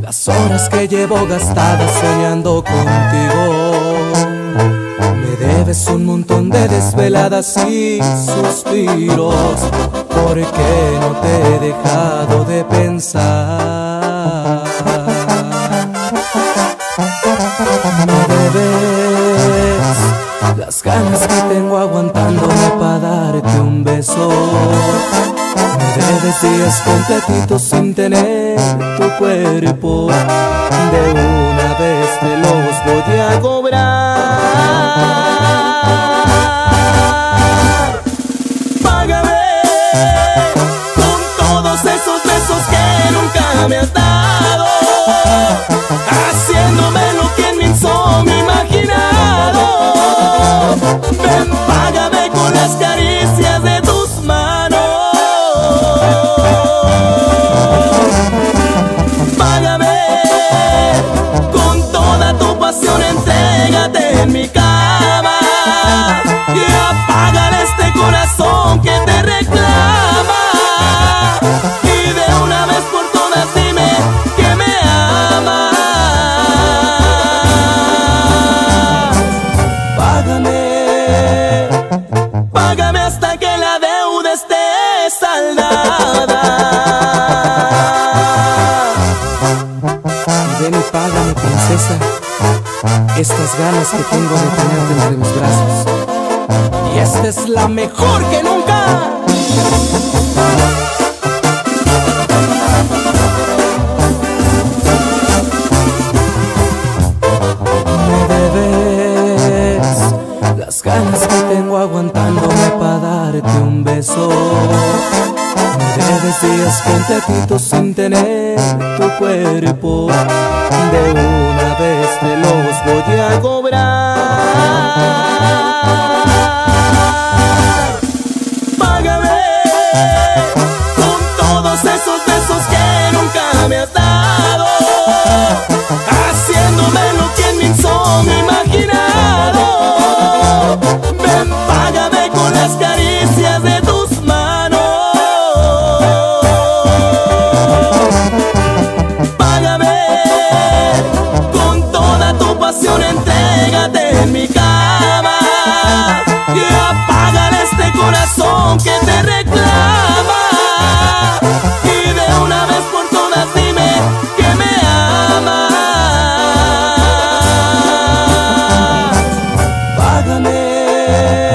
las horas que llevo gastadas soñando contigo. Me debes un montón de desveladas y suspiros, porque no te he dejado de pensar. Me debes las ganas que tengo aguantándome para darte un beso. Debes días completitos sin tener tu cuerpo. De una vez te los voy a cobrar me dado. Haciéndome lo que en mi insomnio imaginado. Ven, págame con las caricias de tus manos. Entrégate estas ganas que tengo de tenerte entre mis brazos. Y esta es la mejor que nunca. Me debes las ganas que tengo aguantándome para darte un beso. Me debes días completitos sin tener tu cuerpo de una vez te los voy a cobrar. Amén.